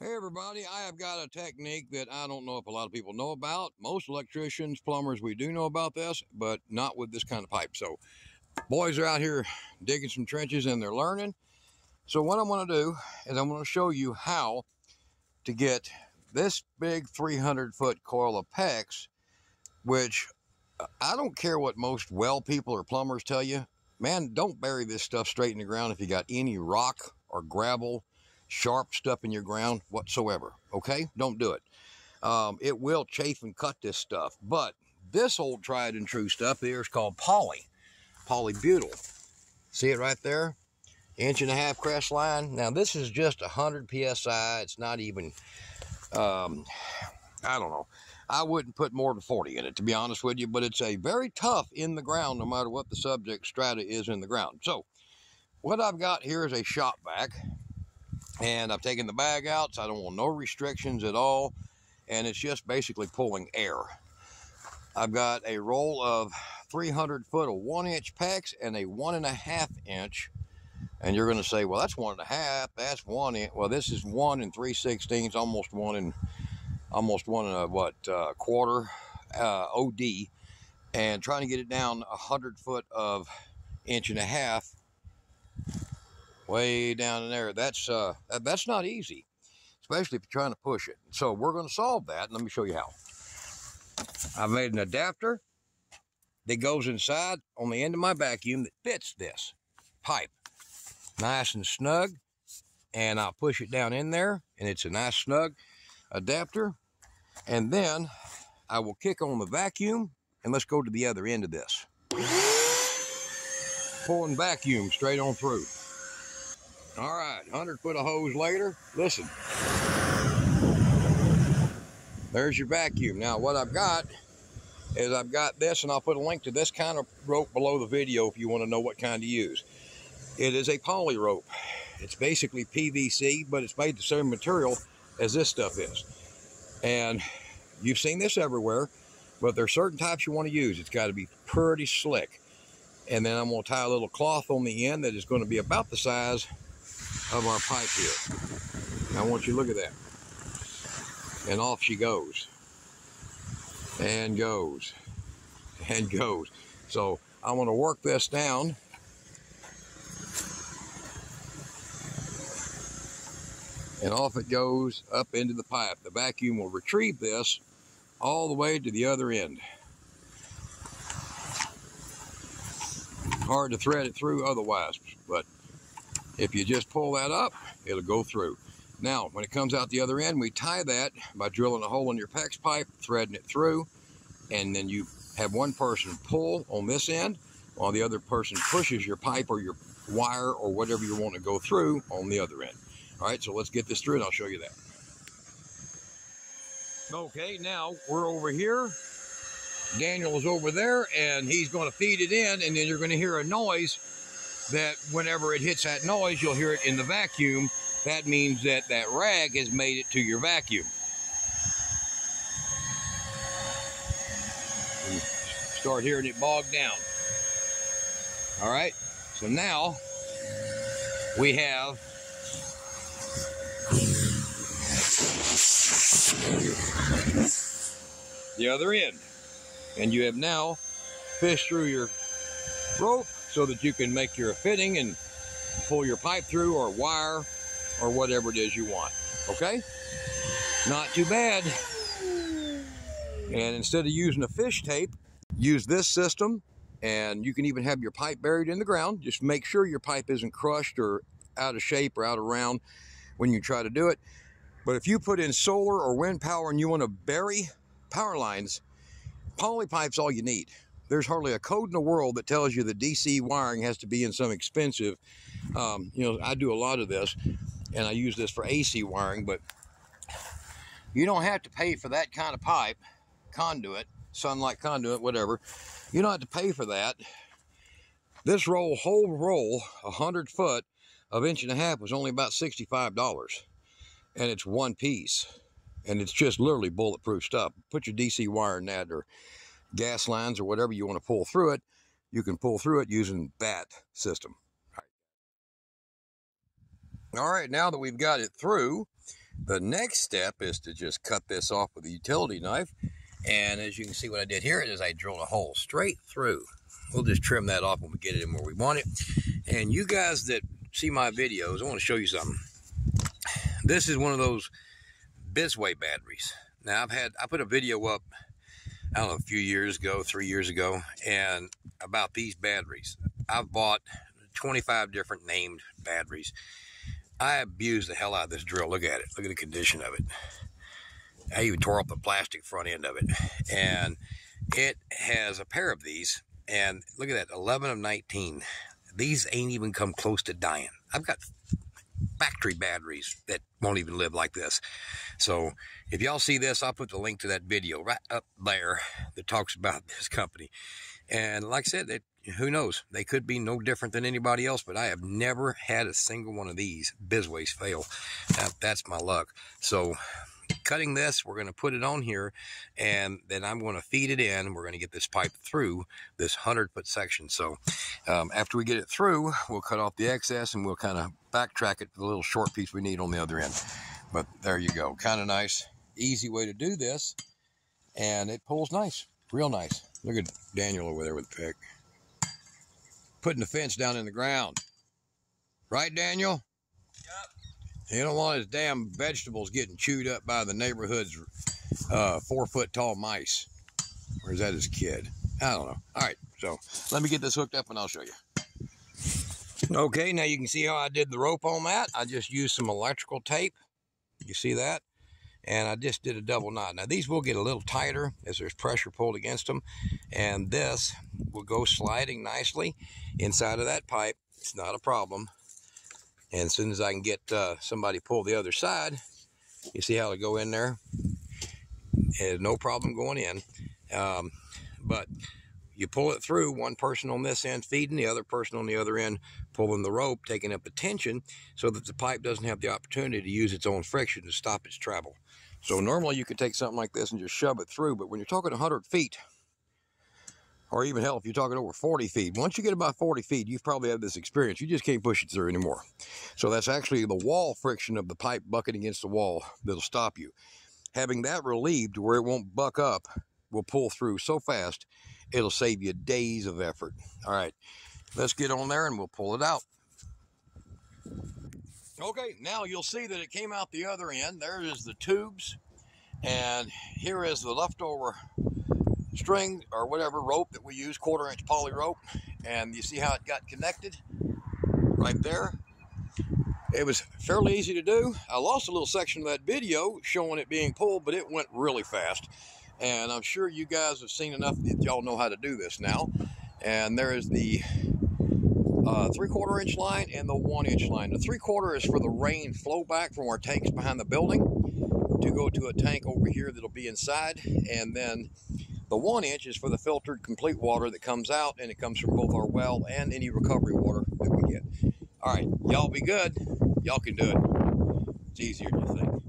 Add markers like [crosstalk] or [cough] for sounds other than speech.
Hey everybody, I have got a technique that I don't know if a lot of people know about. Most electricians, plumbers, we do know about this, but not with this kind of pipe. So boys are out here digging some trenches and they're learning. So what I'm gonna do is I'm gonna show you how to get this big 300 foot coil of PEX, which uh, I don't care what most well people or plumbers tell you. Man, don't bury this stuff straight in the ground if you got any rock or gravel sharp stuff in your ground whatsoever. Okay? Don't do it. Um, it will chafe and cut this stuff. But this old tried and true stuff here is called poly, polybutyl. See it right there? Inch and a half crest line. Now, this is just 100 psi. It's not even, um, I don't know. I wouldn't put more than 40 in it, to be honest with you, but it's a very tough in the ground, no matter what the subject strata is in the ground. So, what I've got here is a shop vac and I've taken the bag out so I don't want no restrictions at all and it's just basically pulling air. I've got a roll of 300 foot of one inch PEX and a one and a half inch and you're going to say well that's one and a half that's one inch well this is one and three sixteenths almost one and almost one and a what uh, quarter uh, OD and trying to get it down a hundred foot of inch and a half way down in there. That's uh, that's not easy, especially if you're trying to push it. So we're going to solve that. Let me show you how. I've made an adapter that goes inside on the end of my vacuum that fits this pipe. Nice and snug. And I'll push it down in there and it's a nice snug adapter. And then I will kick on the vacuum and let's go to the other end of this. Pulling vacuum straight on through. All right, 100 foot of hose later, listen. There's your vacuum. Now what I've got is I've got this and I'll put a link to this kind of rope below the video if you want to know what kind to use. It is a poly rope. It's basically PVC, but it's made the same material as this stuff is. And you've seen this everywhere, but there's certain types you want to use. It's got to be pretty slick. And then I'm going to tie a little cloth on the end that is going to be about the size of our pipe here. I want you to look at that. And off she goes. And goes. And goes. So I want to work this down. And off it goes up into the pipe. The vacuum will retrieve this all the way to the other end. Hard to thread it through otherwise, but if you just pull that up, it'll go through. Now, when it comes out the other end, we tie that by drilling a hole in your PEX pipe, threading it through, and then you have one person pull on this end while the other person pushes your pipe or your wire or whatever you want to go through on the other end. All right, so let's get this through and I'll show you that. Okay, now we're over here. Daniel is over there and he's going to feed it in and then you're going to hear a noise that whenever it hits that noise, you'll hear it in the vacuum. That means that that rag has made it to your vacuum. Start hearing it bog down. All right, so now we have the other end. And you have now fished through your rope so that you can make your fitting and pull your pipe through or wire or whatever it is you want. Okay? Not too bad. And instead of using a fish tape, use this system and you can even have your pipe buried in the ground. Just make sure your pipe isn't crushed or out of shape or out of round when you try to do it. But if you put in solar or wind power and you want to bury power lines, poly pipe's all you need there's hardly a code in the world that tells you the DC wiring has to be in some expensive, um, you know, I do a lot of this and I use this for AC wiring, but you don't have to pay for that kind of pipe, conduit, sunlight conduit, whatever. You don't have to pay for that. This roll, whole roll, a hundred foot of inch and a half was only about $65 and it's one piece and it's just literally bulletproof stuff. Put your DC wire in that or gas lines or whatever you want to pull through it, you can pull through it using that system. All right, now that we've got it through, The next step is to just cut this off with a utility knife. And as you can see what I did here is I drilled a hole straight through. We'll just trim that off when we get it in where we want it. And you guys that see my videos, I want to show you something. This is one of those Bisway batteries. Now I've had, I put a video up, I don't know, a few years ago, three years ago, and about these batteries. I've bought 25 different named batteries. I abused the hell out of this drill. Look at it. Look at the condition of it. I even tore up the plastic front end of it. And it has a pair of these. And look at that, 11 of 19. These ain't even come close to dying. I've got factory batteries that won't even live like this. So if y'all see this, I'll put the link to that video right up there that talks about [laughs] this company. And like I said, it, who knows? They could be no different than anybody else, but I have never had a single one of these Bizways fail. That, that's my luck. So cutting this, we're going to put it on here, and then I'm going to feed it in. We're going to get this pipe through this 100-foot section. So um, after we get it through, we'll cut off the excess, and we'll kind of backtrack it to the little short piece we need on the other end. But there you go. Kind of nice, easy way to do this, and it pulls nice, real nice. Look at Daniel over there with the pick. Putting the fence down in the ground. Right, Daniel? Yep. You don't want his damn vegetables getting chewed up by the neighborhood's uh, four foot tall mice. Or is that his kid? I don't know. All right, so let me get this hooked up and I'll show you. Okay, now you can see how I did the rope on that. I just used some electrical tape. You see that? and I just did a double knot. Now these will get a little tighter as there's pressure pulled against them and this will go sliding nicely inside of that pipe. It's not a problem. And as soon as I can get uh, somebody pull the other side, you see how to go in there? It no problem going in. Um, but you pull it through, one person on this end feeding, the other person on the other end pulling the rope, taking up the tension so that the pipe doesn't have the opportunity to use its own friction to stop its travel. So normally you could take something like this and just shove it through, but when you're talking 100 feet, or even hell, if you're talking over 40 feet, once you get about 40 feet, you've probably had this experience. You just can't push it through anymore. So that's actually the wall friction of the pipe bucking against the wall that'll stop you. Having that relieved where it won't buck up will pull through so fast, it'll save you days of effort. All right, let's get on there and we'll pull it out. Okay, now you'll see that it came out the other end. There is the tubes, and here is the leftover string or whatever rope that we use, quarter inch poly rope, and you see how it got connected right there. It was fairly easy to do. I lost a little section of that video showing it being pulled, but it went really fast. And I'm sure you guys have seen enough that y'all know how to do this now. And there is the uh, three quarter inch line and the one inch line. The three quarter is for the rain flow back from our tanks behind the building to go to a tank over here that'll be inside. And then the one inch is for the filtered complete water that comes out and it comes from both our well and any recovery water that we get. All right, y'all be good. Y'all can do it. It's easier than you think.